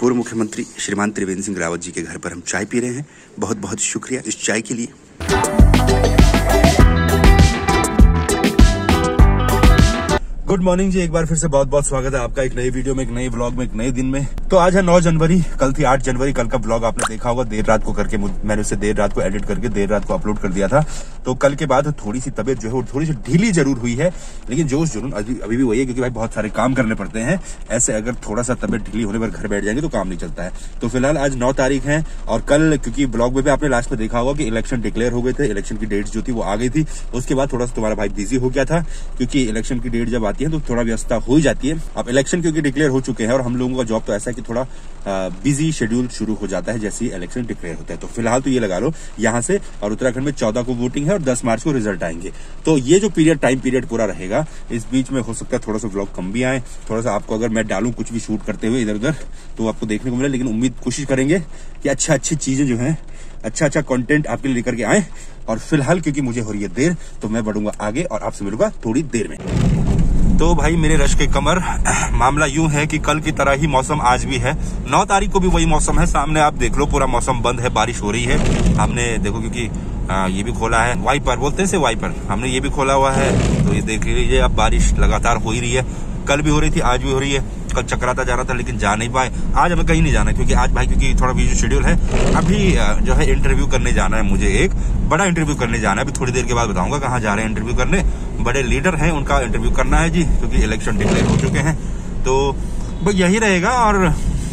पूर्व मुख्यमंत्री श्रीमान त्रिवेंद्र सिंह रावत जी के घर पर हम चाय पी रहे हैं। बहुत बहुत शुक्रिया इस चाय के लिए। गुड मॉर्निंग जी, एक बार फिर से बहुत बहुत स्वागत है आपका एक नई वीडियो में, एक नई ब्लॉग में, एक नए दिन में। तो आज है 9 जनवरी, कल थी 8 जनवरी, कल का ब्लॉग आपने देखा होगा, देर रात को करके मैंने उसे देर रात को एडिट करके देर रात को अपलोड कर दिया था। तो कल के बाद थोड़ी सी तबियत जो है थोड़ी सी ढीली ज़रूर हुई है, लेकिन जोश जुनून अभी अभी भी वही है क्योंकि भाई बहुत सारे काम करने पड़ते हैं। ऐसे अगर थोड़ा सा तबियत ढीली होने पर घर बैठ जाएँगे तो काम नहीं चलता है। तो फ़िलहाल आज नौ तारीख है, और कल क्योंकि ब्लॉग में भी आपने लास्ट में देखा होगा कि इलेक्शन डिक्लेयर हो गए थे इलेक्शन की डेट जो थी वो आ गई थी। उसके बाद थोड़ा सा तुम्हारा भाई बिज़ी हो गया था, क्योंकि इलेक्शन की डेट जब आती है तो थोड़ा व्यवस्था हो ही जाती है। अब इलेक्शन क्योंकि डिक्लेयर हो चुके हैं और हम लोगों का जॉब तो ऐसा है कि थोड़ा बिज़ी शेड्यूल शुरू हो जाता है जैसे ही इलेक्शन डिक्लेयर होता है। तो फ़िलहाल तो ये लगा लो, यहाँ से और उत्तराखंड में चौदह को वोटिंग है और दस मार्च को रिज़ल्ट आएँगे। तो ये जो पीरियड टाइम पीरियड पूरा रहेगा, इस बीच में हो सकता है थोड़ा सा ब्लॉग कम भी आए, थोड़ा सा आपको अगर मैं डालूं कुछ भी शूट करते हुए इधर उधर तो आपको देखने को मिले, लेकिन उम्मीद कोशिश करेंगे कि अच्छा अच्छी चीज़ें जो है अच्छा अच्छा कंटेंट आपके लिए लेकर के आए। और फ़िलहाल क्योंकि मुझे हो रही है देर तो मैं बढ़ूँगा आगे और आपसे मिलूँगा थोड़ी देर में। तो भाई मेरे रश के कमर मामला यूँ है कि कल की तरह ही मौसम आज भी है। नौ तारीख को भी वही मौसम है। सामने आप देख लो पूरा मौसम बंद है बारिश हो रही है। हमने देखो क्योंकि आ, ये भी खोला है वाइपर बोलते हैं से वाइपर। हमने ये भी खोला हुआ है। तो ये देख लीजिए अब बारिश लगातार हो ही रही है। कल भी हो रही थी आज भी हो रही है। कल चक्राता जा रहा था लेकिन जा नहीं पाए। आज हमें कहीं नहीं जाना क्योंकि आज भाई क्योंकि थोड़ा बिज़ी शेड्यूल है। अभी जो है इंटरव्यू करने जाना है मुझे एक। बड़ा इंटरव्यू करने जाना है। अभी थोड़ी देर के बाद बताऊँगा कहाँ जा रहे हैं इंटरव्यू करने। बड़े लीडर हैं उनका इंटरव्यू करना है जी क्योंकि इलेक्शन डिक्लेयर हो चुके हैं। तो बस यही रहेगा और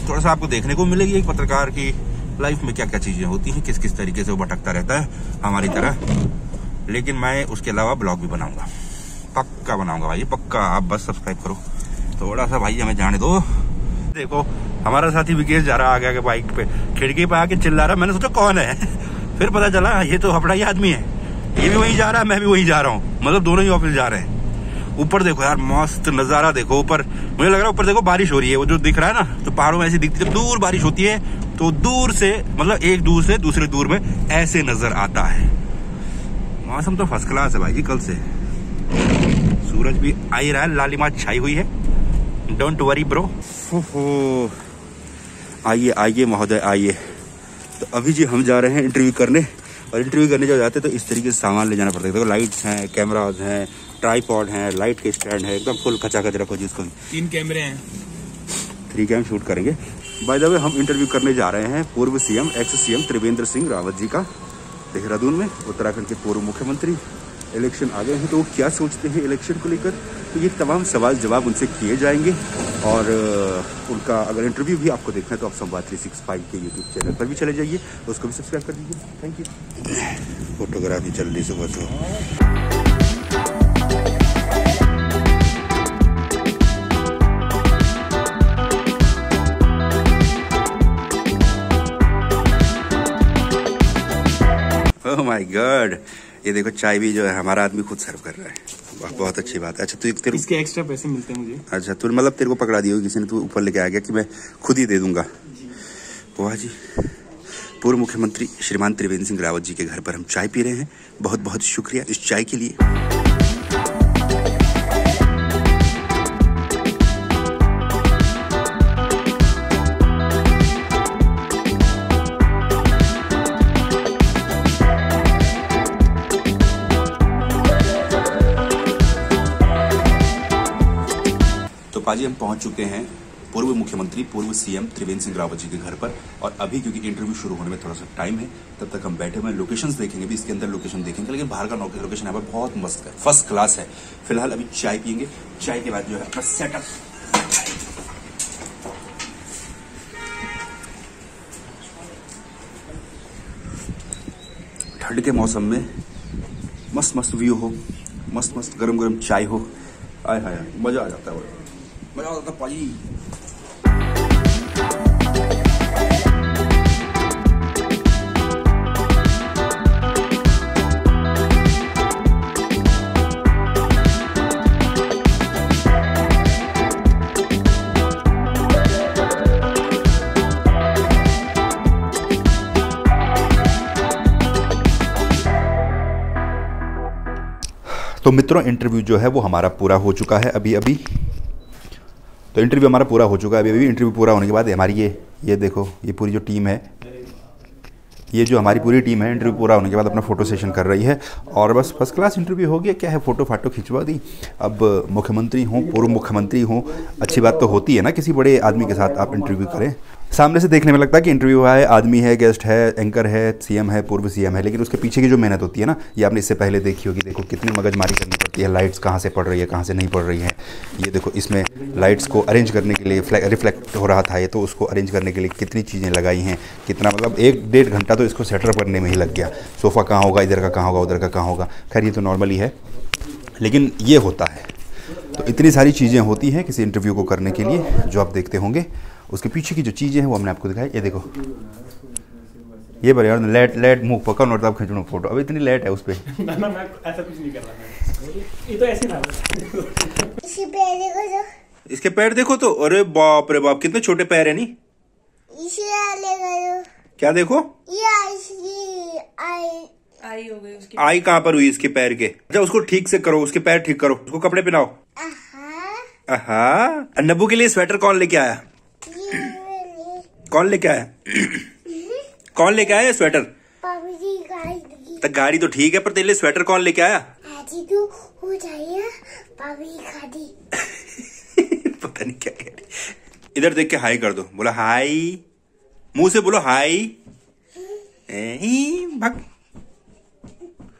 थोड़ा सा आपको देखने को मिलेगी एक पत्रकार की लाइफ में क्या क्या चीज़ें होती हैं किस किस तरीके से वो भटकता रहता है हमारी तरह। लेकिन मैं उसके अलावा ब्लॉग भी बनाऊँगा। पक्का बनाऊँगा भाई पक्का। आप बस सब्सक्राइब करो। थोड़ा सा भाई हमें जाने दो। देखो हमारा साथी विकेश जा रहा आगे आगे बाइक पे। खिड़की पे आके चिल्ला रहा मैंने सोचा कौन है? फिर पता चला ये तो अपना ही आदमी है। ये भी वहीं जा रहा है, मैं भी वहीं जा रहा हूँ। मतलब दोनों ही ऑफ़िस जा रहे हैं। ऊपर देखो यार, मस्त नज़ारा देखो ऊपर। मुझे लग रहा है ऊपर देखो बारिश हो रही है, वो जो दिख रहा है ना तो पहाड़ों में ऐसी दिखती है, जब दूर बारिश होती है तो दूर से मतलब एक दूर से दूसरे दूर में ऐसे नज़र आता है। मौसम तो फ़र्स्ट क्लास है भाई जी, कल से। सूरज भी आ ही रहा है लालिमा छाई हुई है। डोंट वरी ब्रो आइए आइए महोदय, आइए। तो अभी जी हम जा रहे हैं इंटरव्यू करने। और इंटरव्यू करने जब जाते हैं तो इस तरीके से सामान ले जाना पड़ता है। देखो लाइट्स हैं कैमराज हैं ट्राईपॉड हैं लाइट के स्टैंड है एकदम फुल खचा खच रखो जी उसको तीन कैमरे हैं। थ्री कैम शूट करेंगे। बाय द वे हम इंटरव्यू करने जा रहे हैं पूर्व CM ex CM Trivendra Singh Rawat ji का। देहरादून में उत्तराखंड के पूर्व मुख्यमंत्री इलेक्शन आ गए हैं तो वो क्या सोचते हैं इलेक्शन को लेकर? तो ये तमाम सवाल जवाब उनसे किए जाएँगे और उनका अगर इंटरव्यू भी आपको देखना है तो आप संवाद थ्री सिक्स फाइव के यूट्यूब चैनल पर भी चले जाइए उसको भी सब्सक्राइब कर दीजिए। थैंक यू फोटोग्राफी चल रही सुबह सुबह ओह माय गॉड ये देखो चाय भी जो है हमारा आदमी खुद सर्व कर रहा है। बहुत अच्छी बात है। अच्छा तू तेरे इसके एक्स्ट्रा पैसे मिलते हैं मुझे। अच्छा तू मतलब तेरे को पकड़ा दिया किसी ने तू ऊपर लेके आ गया कि मैं खुद ही दे दूँगा। वाह जी। पूर्व मुख्यमंत्री श्रीमान त्रिवेंद्र सिंह रावत जी के घर पर हम चाय पी रहे हैं। बहुत बहुत शुक्रिया इस चाय के लिए। पाजी हम पहुँच चुके हैं पूर्व मुख्यमंत्री पूर्व सीएम त्रिवेंद्र सिंह रावत जी के घर पर। और अभी क्योंकि इंटरव्यू शुरू होने में थोड़ा सा टाइम है तब तक हम बैठे हुए लोकेशंस देखेंगे भी इसके अंदर लोकेशन देखेंगे लेकिन बाहर का लोकेशन यहाँ पर बहुत मस्त है फ़र्स्ट क्लास है। फ़िलहाल अभी चाय पियेंगे। चाय के बाद जो है अपना सेटअप ठंड के मौसम में मस्त मस्त व्यू हो मस्त मस्त गरम गरम चाय हो। आय हाय, मज़ा आ जाता है। मज़ा आ पाजी तो मित्रों इंटरव्यू जो है वो हमारा पूरा हो चुका है अभी अभी तो इंटरव्यू हमारा पूरा हो चुका है। अभी अभी इंटरव्यू पूरा होने के बाद हमारी ये ये देखो, ये पूरी जो टीम है, ये जो हमारी पूरी टीम है इंटरव्यू पूरा होने के बाद अपना फ़ोटो सेशन कर रही है और बस फ़र्स्ट क्लास इंटरव्यू हो गया। क्या है? फ़ोटो फाटो खिंचवा दी। अब मुख्यमंत्री हों, पूर्व मुख्यमंत्री हों, अच्छी बात तो होती है ना किसी बड़े आदमी के साथ आप इंटरव्यू करें। सामने से देखने में लगता है कि इंटरव्यू है, आदमी है गेस्ट है एंकर है सीएम है, पूर्व सीएम है, लेकिन उसके पीछे की जो मेहनत होती है ना, ये आपने इससे पहले देखी होगी, देखो कितनी मगजमारी करनी पड़ती है लाइट्स कहाँ से पड़ रही है, कहाँ से नहीं पड़ रही है। ये देखो, इसमें लाइट्स को अरेंज करने के लिए रिफ्लेक्ट हो रहा था ये तो उसको अरेंज करने के लिए कितनी चीज़ें लगाई हैं, कितना मतलब एक डेढ़ घंटा तो इसको सेटअप करने में ही लग गया। सोफ़ा कहाँ होगा, इधर का कहाँ होगा, उधर का कहाँ होगा। खैर, ये तो नॉर्मली है, लेकिन ये होता है। तो इतनी सारी चीज़ें होती हैं किसी इंटरव्यू को करने के लिए, जो आप देखते होंगे। उसके पीछे की जो चीज़ें हैं वो हमने आपको दिखाई। ये देखो। ये बढ़िया लेट लेट मुँह पकड़ और तब खींचू फ़ोटो। अब इतनी लेट है उस पर ऐसा कुछ नहीं कर रहा ये तो इसके पैर देखो तो। इसके पैर देखो तो। अरे बाप रे बाप कितने छोटे पैर है नी इसे क्या देखो? ये आई। आई हो गई उसकी। आई कहाँ पर हुई इसके पैर के? अच्छा उसको ठीक से करो उसके पैर ठीक करो। उसको कपड़े पहनाओ। आहा। हाँ नब्बू के लिए स्वेटर कौन लेके आया? कौन लेके आया? कौन लेके आया स्वेटर गाड़ी तो गाड़ी तो ठीक है पर तेरे लिए स्वेटर कौन लेके आया? हो पता नहीं क्या कह रही। इधर देख के हाई कर दो। बोला हाई मुँह से बोलो हाई ए, ही, भग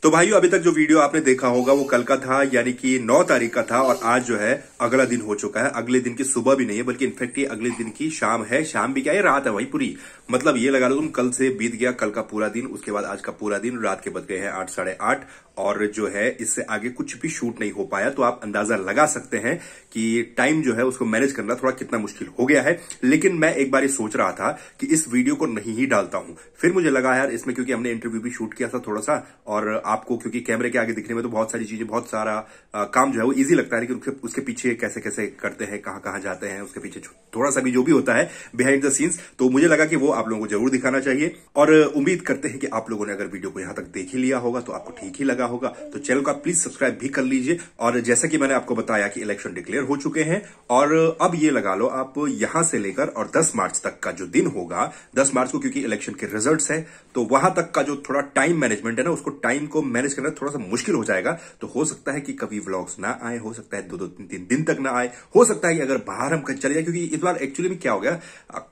तो भाइयों, अभी तक जो वीडियो आपने देखा होगा, वो कल का था, यानी कि 9 तारीख का था, और आज जो है, अगला दिन हो चुका है। अगले दिन की सुबह भी नहीं है, बल्कि इनफैक्ट ये अगले दिन की शाम है। शाम भी क्या? है रात है भाई, पूरी। मतलब ये लगा लो तुम, कल से बीत गया, कल का पूरा दिन, उसके बाद आज का पूरा दिन, रात के बज गए हैं आठ, साढ़े आठ, और जो है, इससे आगे कुछ भी शूट नहीं हो पाया तो आप अंदाज़ा लगा सकते हैं कि टाइम जो है, उसको मैनेज करना थोड़ा कितना मुश्किल हो गया है। लेकिन मैं एक बार ये सोच रहा था कि इस वीडियो को नहीं ही डालता हूँ। फिर मुझे लगा, यार, इसमें क्योंकि हमने इंटरव्यू भी शूट किया था थोड़ा सा, और आपको क्योंकि कैमरे के आगे दिखने में तो बहुत सारी चीज़ें बहुत सारा आ, काम जो है वो इजी लगता है लेकिन उसके, उसके पीछे कैसे कैसे करते हैं कहाँ कहाँ जाते हैं उसके पीछे थोड़ा सा भी जो भी होता है बिहाइंड द सीन्स तो मुझे लगा कि वो आप लोगों को ज़रूर दिखाना चाहिए। और उम्मीद करते हैं कि आप लोगों ने अगर वीडियो को यहाँ तक देख ही लिया होगा तो आपको ठीक ही लगा होगा। तो चैनल को आप प्लीज़ सब्सक्राइब भी कर लीजिए। और जैसा कि मैंने आपको बताया कि इलेक्शन डिक्लेयर हो चुके हैं और अब ये लगा लो आप यहाँ से लेकर और 10 मार्च तक का जो दिन होगा 10 मार्च को क्योंकि इलेक्शन के रिजल्ट्स है तो वहाँ तक का जो थोड़ा टाइम मैनेजमेंट है ना उसको टाइम को मैनेज करना थोड़ा सा मुश्किल हो जाएगा। तो हो सकता है कि कभी व्लॉग्स ना आए, हो सकता है दो दो तीन तीन दिन तक ना आए। हो सकता है कि अगर बाहर हम कहीं चले जाए, क्योंकि इस बार एक्चुअली में क्या हो गया?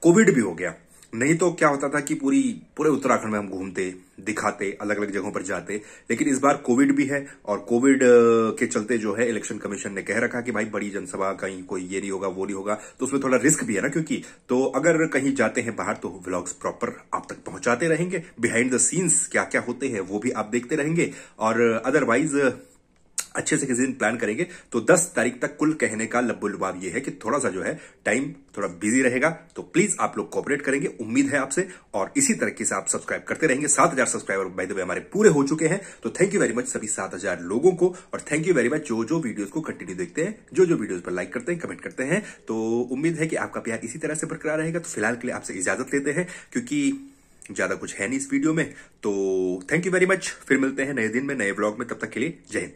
कोविड भी हो गया। नहीं तो क्या होता था कि पूरी, पूरे उत्तराखंड में हम घूमते, दिखाते अलग अलग जगहों पर जाते। लेकिन इस बार कोविड भी है और कोविड के चलते जो है इलेक्शन कमीशन ने कह रखा कि भाई बड़ी जनसभा, कहीं कोई ये नहीं होगा, वो नहीं होगा तो उसमें थोड़ा रिस्क भी है ना क्योंकि तो अगर कहीं जाते हैं बाहर तो व्लॉग्स प्रॉपर आप तक पहुंचाते रहेंगे। बिहाइंड द सीन्स क्या क्या होते हैं वो भी आप देखते रहेंगे। और अदरवाइज़ अच्छे से किसी दिन प्लान करेंगे तो 10 तारीख तक कुल कहने का लब्बो लुबाब ये है कि थोड़ा सा जो है टाइम थोड़ा बिज़ी रहेगा। तो प्लीज़ आप लोग कॉपरेट करेंगे, उम्मीद है आपसे। और इसी तरीके से आप सब्सक्राइब करते रहेंगे। 7000 सब्सक्राइबर बाय द वे हमारे पूरे हो चुके हैं। तो थैंक यू वेरी मच सभी 7000 लोगों को। और थैंक यू वेरी मच जो जो वीडियोस को कंटिन्यू देखते हैं, जो जो वीडियोस पर लाइक करते हैं कमेंट करते हैं। तो उम्मीद है कि आपका प्यार इसी तरह से बरकरार रहेगा। तो फ़िलहाल के लिए आपसे इजाज़त लेते हैं, क्योंकि ज़्यादा कुछ है नहीं इस वीडियो में तो थैंक यू वेरी मच फिर मिलते हैं नए दिन में, नए ब्लॉग में, तब तक के लिए जय हिंद।